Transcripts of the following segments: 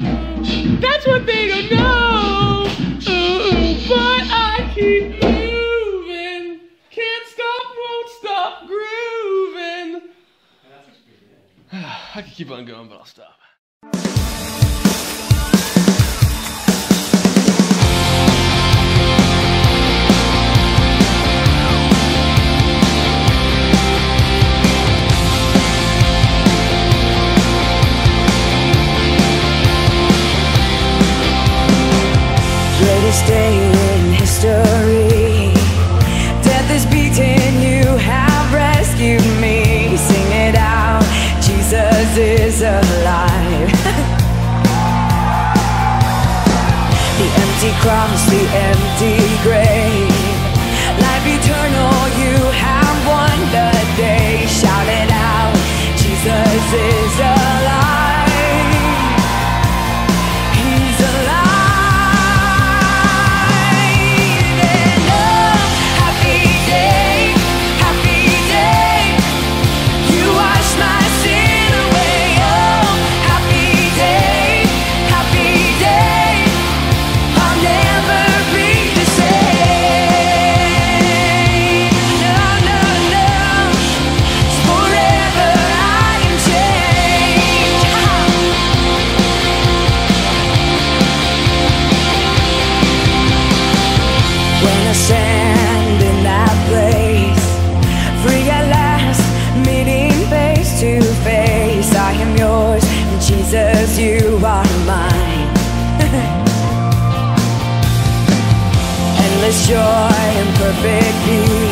That's what they don't know. Ooh, but I keep moving. Can't stop, won't stop grooving. I could keep on going, but I'll stop. Is alive. the empty cross, the empty grave. joy and perfect peace.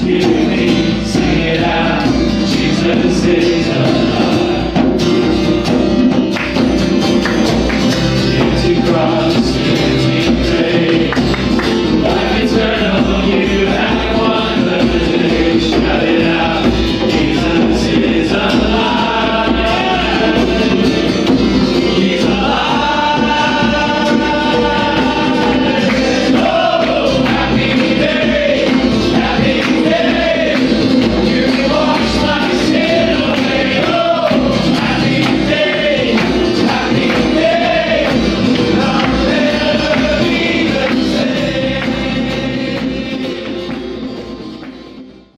rescue me. Sing it out. Jesus is alive.